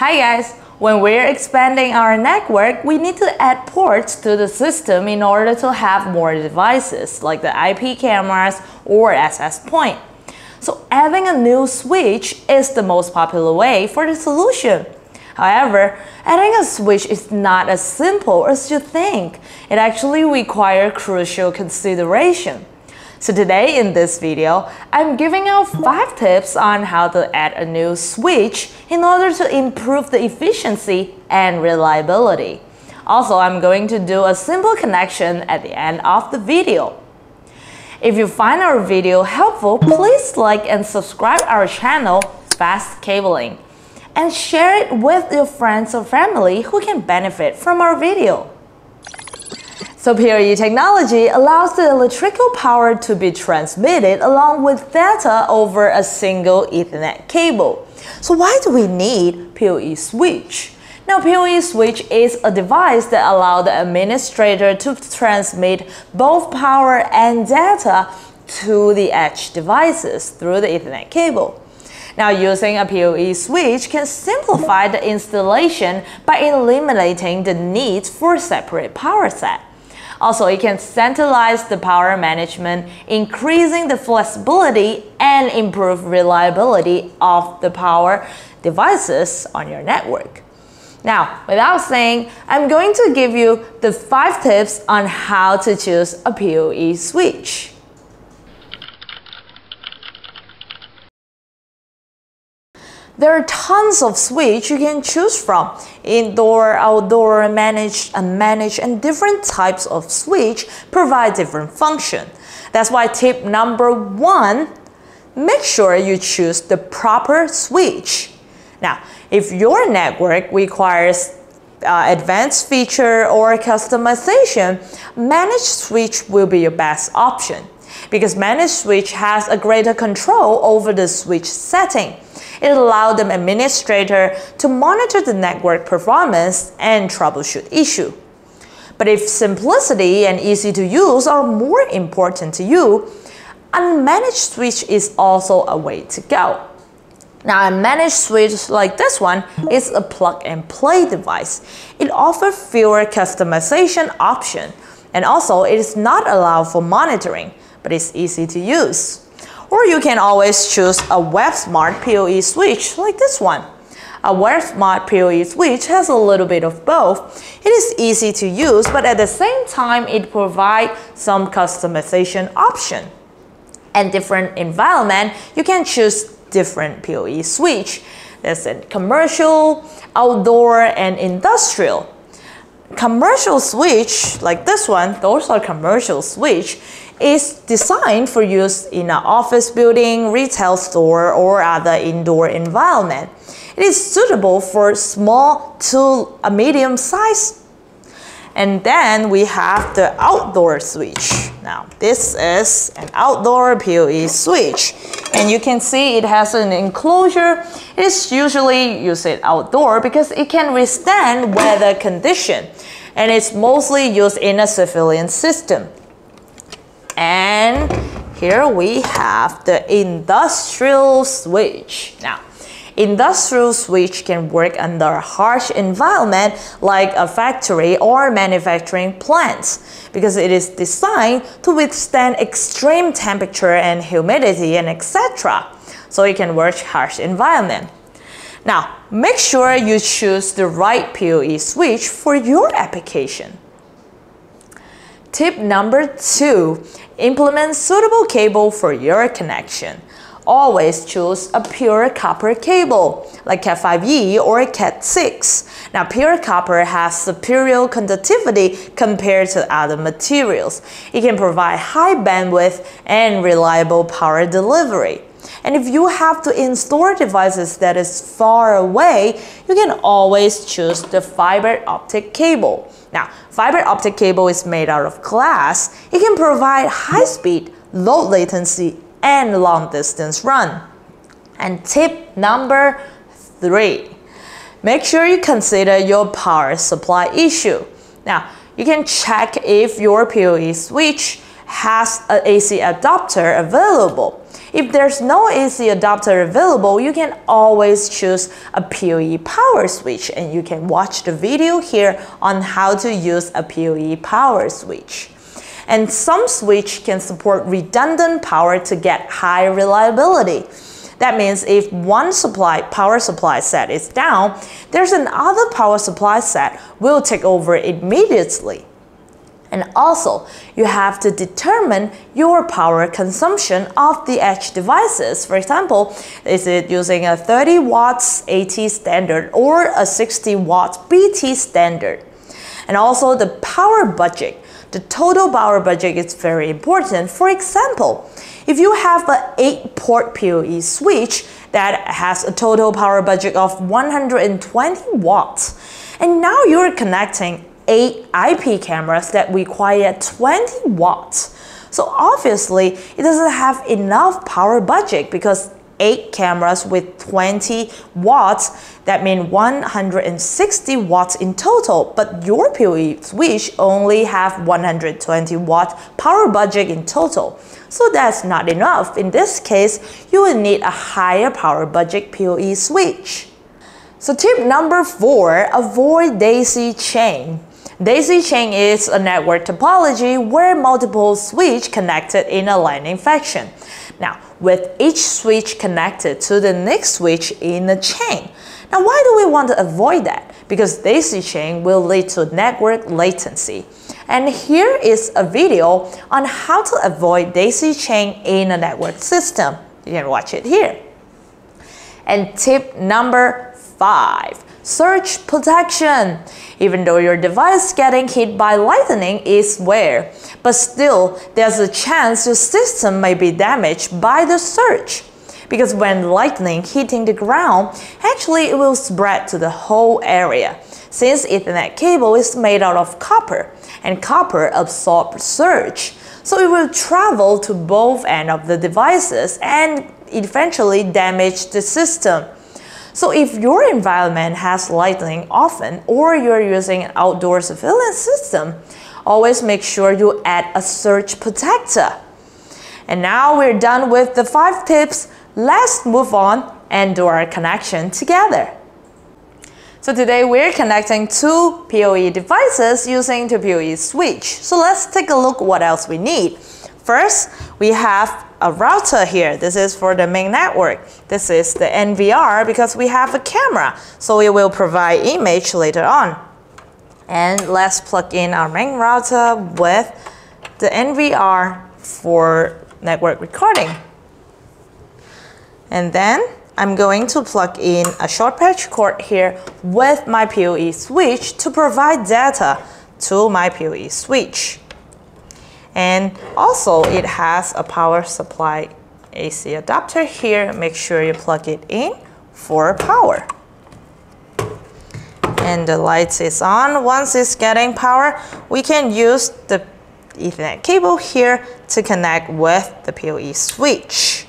Hi guys! When we're expanding our network, we need to add ports to the system in order to have more devices like the IP cameras or access point. So adding a new switch is the most popular way for the solution. However, adding a switch is not as simple as you think. It actually requires crucial consideration. So today in this video, I'm giving out 5 tips on how to add a new switch in order to improve the efficiency and reliability. Also, I'm going to do a simple connection at the end of the video. If you find our video helpful, please like and subscribe our channel, Fast Cabling, and share it with your friends or family who can benefit from our video. So PoE technology allows the electrical power to be transmitted along with data over a single Ethernet cable. So why do we need PoE switch? Now PoE switch is a device that allows the administrator to transmit both power and data to the edge devices through the Ethernet cable. Now using a PoE switch can simplify the installation by eliminating the need for separate power set. Also, it can centralize the power management, increasing the flexibility and improve reliability of the power devices on your network. Now, without saying, I'm going to give you the 5 tips on how to choose a PoE switch. There are tons of switch you can choose from. Indoor, outdoor, managed, unmanaged, and different types of switch provide different function. That's why tip number one, make sure you choose the proper switch. Now, if your network requires uh, advanced feature or customization, managed switch will be your best option because managed switch has a greater control over the switch setting. It allowed the administrator to monitor the network performance and troubleshoot issue. But if simplicity and easy to use are more important to you, unmanaged switch is also a way to go. Now a managed switch like this one is a plug and play device. It offers fewer customization options and also it is not allowed for monitoring, but it's easy to use. Or you can always choose a WebSmart PoE switch like this one. A WebSmart PoE switch has a little bit of both. It is easy to use, but at the same time, it provides some customization option. And different environment, you can choose different PoE switch. There's a commercial, outdoor, and industrial. Commercial switch, like this one, those are commercial switch is designed for use in an office building, retail store, or other indoor environment. It is suitable for small to a medium size. And then we have the outdoor switch. Now, this is an outdoor PoE switch. And you can see it has an enclosure. It is usually used outdoor because it can withstand weather condition. And it's mostly used in a surveillance system. And here we have the industrial switch. Now, industrial switch can work under a harsh environment like a factory or manufacturing plants because it is designed to withstand extreme temperature and humidity and etc. So it can work harsh environment. Now, make sure you choose the right PoE switch for your application. Tip number two, implement suitable cable for your connection. Always choose a pure copper cable, like Cat5e or Cat6. Now, pure copper has superior conductivity compared to other materials. It can provide high bandwidth and reliable power delivery. And if you have to install devices that is far away, you can always choose the fiber optic cable. Now, fiber optic cable is made out of glass. It can provide high speed, low latency, and long distance run. And tip number three, make sure you consider your power supply issue. Now, you can check if your PoE switch has an AC adapter available. If there's no AC adapter available, you can always choose a PoE power switch and you can watch the video here on how to use a PoE power switch. And some switch can support redundant power to get high reliability. That means if one supply power supply set is down, there's another power supply set will take over immediately. And also, you have to determine your power consumption of the edge devices. For example, is it using a 30 watts AT standard or a 60 watts BT standard? And also the power budget. The total power budget is very important. For example, if you have an 8 port PoE switch that has a total power budget of 120 watts, and now you're connecting eight IP cameras that require 20 watts. So obviously, it doesn't have enough power budget because 8 cameras with 20 watts, that means 160 watts in total, but your PoE switch only have 120 watt power budget in total. So that's not enough. In this case, you will need a higher power budget PoE switch. So tip number 4, avoid daisy chain. Daisy chain is a network topology where multiple switches connected in a lightning fashion. Now, with each switch connected to the next switch in the chain. Now, why do we want to avoid that? Because daisy chain will lead to network latency. And here is a video on how to avoid daisy chain in a network system. You can watch it here. And tip number five, surge protection. Even though your device getting hit by lightning is rare, but still there's a chance your system may be damaged by the surge. Because when lightning hitting the ground, actually it will spread to the whole area. Since Ethernet cable is made out of copper, and copper absorbs surge, so it will travel to both end of the devices and eventually damage the system. So if your environment has lightning often or you're using an outdoor surveillance system, always make sure you add a surge protector. And now we're done with the five tips. Let's move on and do our connection together. So today we're connecting two PoE devices using the PoE switch. So let's take a look what else we need. First, we have a router here. This is for the main network. This is the NVR because we have a camera, so it will provide image later on. And let's plug in our main router with the NVR for network recording. And then I'm going to plug in a short patch cord here with my PoE switch to provide data to my PoE switch. And also it has a power supply AC adapter here. Make sure you plug it in for power. And the lights is on. Once it's getting power, we can use the Ethernet cable here to connect with the PoE switch.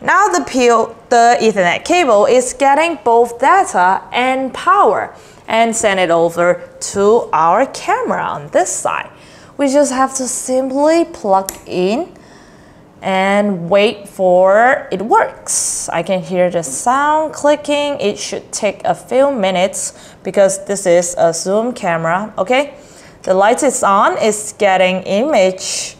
Now the, PO, the Ethernet cable is getting both data and power and send it over to our camera on this side we just have to simply plug in and wait for it works. I can hear the sound clicking. It should take a few minutes because this is a zoom camera, okay? The light is on, it's getting image.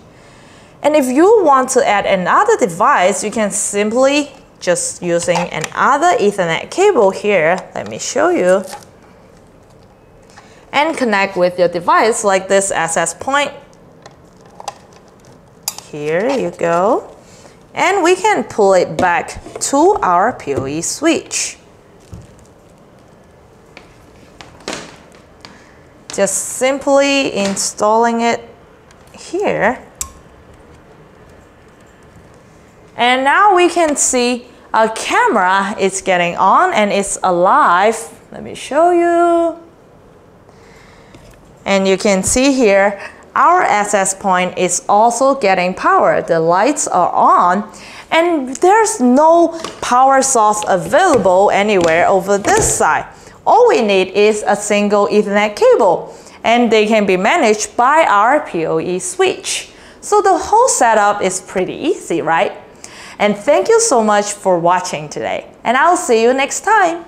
And if you want to add another device, you can simply just using another ethernet cable here. Let me show you and connect with your device like this access point. Here you go. And we can pull it back to our PoE switch. Just simply installing it here. And now we can see our camera is getting on and it's alive. Let me show you. And you can see here, our access point is also getting power. The lights are on and there's no power source available anywhere over this side. All we need is a single ethernet cable and they can be managed by our PoE switch. So the whole setup is pretty easy, right? And thank you so much for watching today. And I'll see you next time.